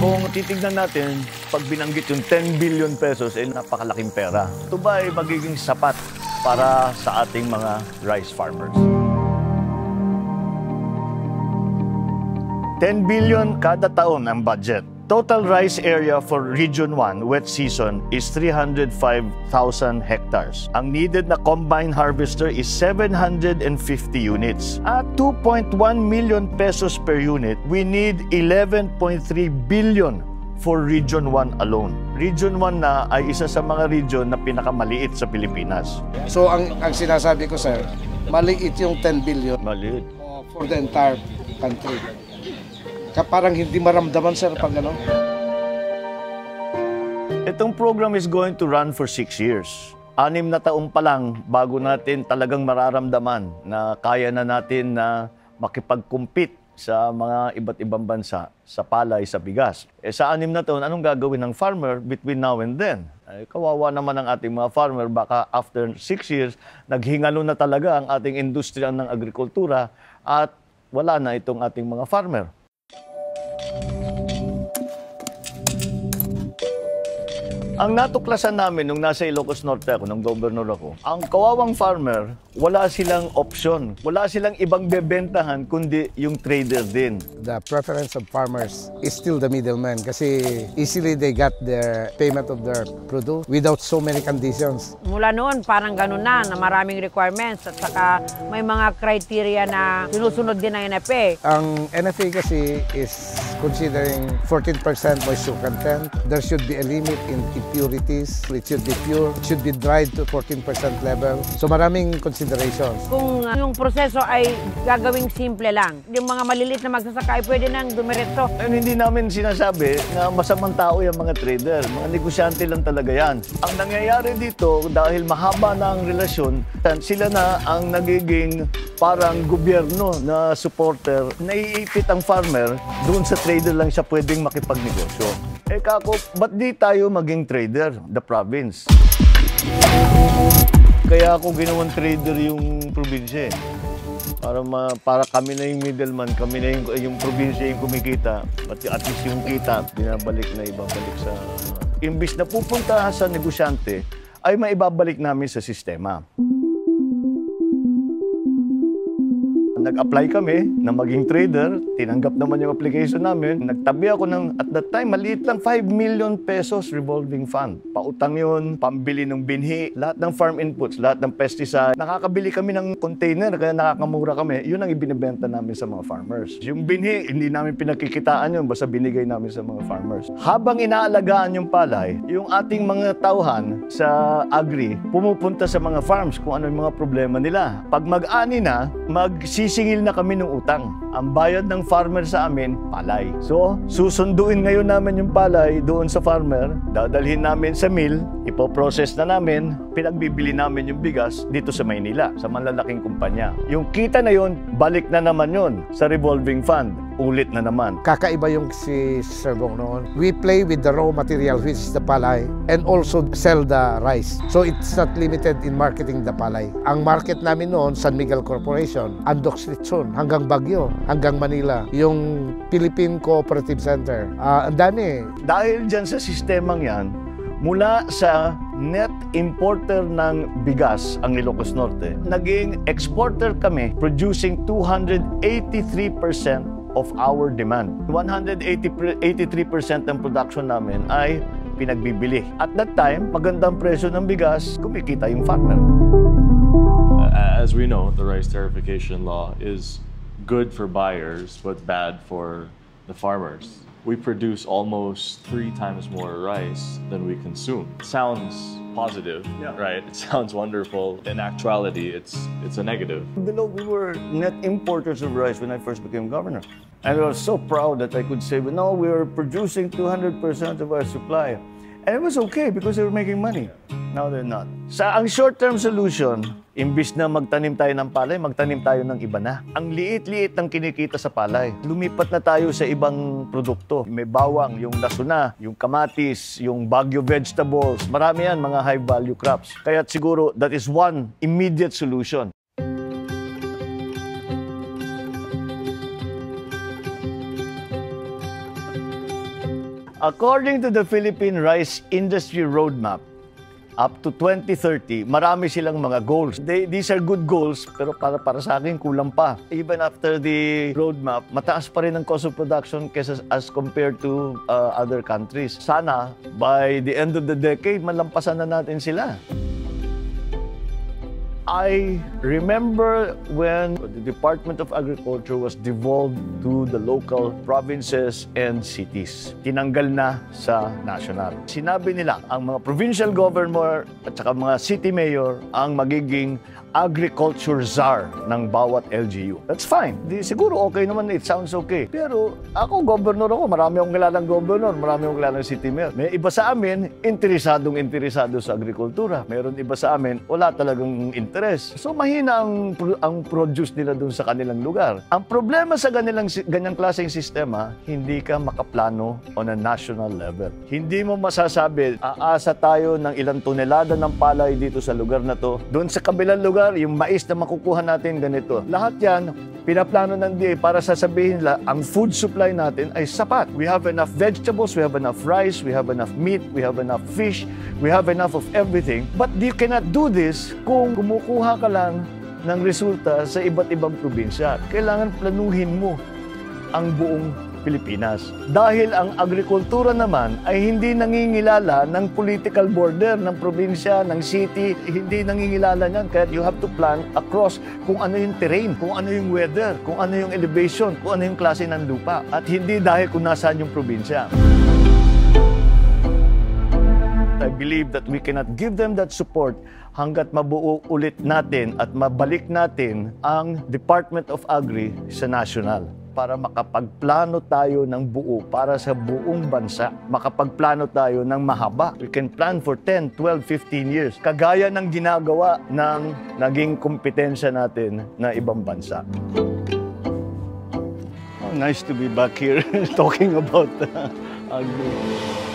Kung titignan natin, pag binanggit yung 10 billion pesos, eh napakalaking pera. Ito ba ay magiging sapat para sa ating mga rice farmers? 10 billion kada taon ang budget. Total rice area for Region 1 wet season is 305,000 hectares. Ang needed na combine harvester is 750 units. At 2.1 million pesos per unit, we need 11.3 billion for Region 1 alone. Region 1 na ay isa sa mga region na pinakamaliit sa Pilipinas. So ang ang sinasabi ko sir, maliit yung 10 billion Maliit. uh, for the entire country. Ka parang hindi maramdaman sir pag ano. Itong program is going to run for six years. Anim na taong pa lang bago natin talagang mararamdaman na kaya na natin na makipag-compete sa mga iba't ibang bansa sa palay, sa bigas. Eh sa anim na taon, anong gagawin ng farmer between now and then? Ay, kawawa naman ang ating mga farmer. Baka after six years, naghingalo na talaga ang ating industriya ng agrikultura at wala na itong ating mga farmer. Ang natuklasan namin nung nasa Ilocos Norte ako, nung governor ako, ang kawawang farmer, wala silang option. Wala silang ibang bebentahan kundi yung trader din. The preference of farmers is still the middleman kasi easily they got their payment of their produce without so many conditions. Mula noon, parang ganun na, na maraming requirements at saka may mga criteria na sinusunod din ng NFA. Ang NFA kasi is considering 14% moisture content. There should be a limit in impurities. It should be pure. It should be dried to 14% level. So maraming considerations. Kung uh, yung proseso ay gagawing simple lang, yung mga malilit na magsasaka ay pwede nang dumiretso. And hindi namin sinasabi na masamang tao yung mga trader. Mga negosyante lang talaga yan. Ang nangyayari dito, dahil mahaba na ang relasyon, sila na ang nagiging parang gobyerno na supporter. Naiipit ang farmer, doon sa trader lang siya pwedeng makipagnegosyo. Eh kako, ba't di tayo maging trader, the province? Kaya ako ginawang trader yung probinsya eh. Para, ma, para kami na yung middleman, kami na yung, yung probinsya yung kumikita. At at least yung kita, binabalik na ibabalik sa... Imbis na pupunta sa negosyante, ay maibabalik namin sa sistema. Nag-apply kami na maging trader. Tinanggap naman yung application namin. Nagtabi ako ng, at that time, maliit lang 5 million pesos revolving fund. Pautang yun, pambili ng binhi, lahat ng farm inputs, lahat ng pesticide. Nakakabili kami ng container, kaya nakakamura kami. Yun ang ibinibenta namin sa mga farmers. Yung binhi, hindi namin pinagkikitaan yun, basta binigay namin sa mga farmers. Habang inaalagaan yung palay, yung ating mga tauhan sa agri, pumupunta sa mga farms kung ano yung mga problema nila. Pag mag-ani na, magsisingil na kami ng utang. Ang bayad ng farmer sa amin, palay. So, susunduin ngayon namin yung palay doon sa farmer, dadalhin namin sa mill, ipoprocess na namin, pinagbibili namin yung bigas dito sa Maynila, sa malalaking kumpanya. Yung kita na yun, balik na naman yun sa revolving fund. Ulit na naman. Kakaiba yung si Sir Bong noon. We play with the raw material which is the palay and also sell the rice. So it's not limited in marketing the palay. Ang market namin noon, San Miguel Corporation, Andox Lechon, hanggang Baguio, hanggang Manila. Yung Philippine Cooperative Center. Ah, ang dami. Dahil dyan sa sistemang yan, mula sa net importer ng bigas ang Ilocos Norte, naging exporter kami producing 283% of our demand. 183% ng production namin ay pinagbibili. At that time, magandang presyo ng bigas, kumikita yung farmer. Uh, As we know, the rice tariffication law is good for buyers but bad for the farmers. We produce almost three times more rice than we consume. Sounds positive, Yeah. right? It sounds wonderful. In actuality, it's it's a negative. Below, we were net importers of rice when I first became governor. And I was so proud that I could say, well, no, we are producing 200% of our supply. And it was okay because they were making money. Now they're not. Sa ang short-term solution, imbis na magtanim tayo ng palay, magtanim tayo ng iba na. Ang liit-liit ng kinikita sa palay. Lumipat na tayo sa ibang produkto. May bawang, yung lasuna, yung kamatis, yung bagyo vegetables. Marami yan, mga high-value crops. Kaya siguro that is one immediate solution. According to the Philippine Rice Industry Roadmap, up to 2030, marami silang mga goals. They, these are good goals, pero para, para sa akin, kulang pa. Even after the roadmap, mataas pa rin ang cost of production kesa as compared to uh, other countries. Sana, by the end of the decade, malampasan na natin sila. I remember when the Department of Agriculture was devolved to the local provinces and cities. Tinanggal na sa national. Sinabi nila, ang mga provincial governor at saka mga city mayor ang magiging agriculture czar ng bawat LGU. That's fine. Di, siguro okay naman, it sounds okay. Pero ako, governor ako, marami akong kilalang governor, marami akong kilalang city mayor. May iba sa amin, interesadong interesado sa agrikultura. Meron iba sa amin, wala talagang interest. So mahina ang, ang produce nila dun sa kanilang lugar. Ang problema sa kanilang, ganyang klaseng sistema, hindi ka makaplano on a national level. Hindi mo masasabi, aasa tayo ng ilang tonelada ng palay dito sa lugar na to. Doon sa kabilang lugar, yung mais na makukuha natin ganito. Lahat yan, pinaplano ng DA para sasabihin nila, ang food supply natin ay sapat. We have enough vegetables, we have enough rice, we have enough meat, we have enough fish, we have enough of everything. But you cannot do this kung kumukuha ka lang ng resulta sa iba't ibang probinsya. Kailangan planuhin mo ang buong Pilipinas. Dahil ang agrikultura naman ay hindi nangingilala ng political border ng probinsya, ng city, hindi nangingilala niyan. Kaya you have to plan across kung ano yung terrain, kung ano yung weather, kung ano yung elevation, kung ano yung klase ng lupa. At hindi dahil kung nasaan yung probinsya. I believe that we cannot give them that support hanggat mabuo ulit natin at mabalik natin ang Department of Agri sa national para makapagplano tayo ng buo para sa buong bansa. Makapagplano tayo ng mahaba. We can plan for 10, 12, 15 years. Kagaya ng ginagawa ng naging kompetensya natin na ibang bansa. Oh, nice to be back here talking about uh, agri.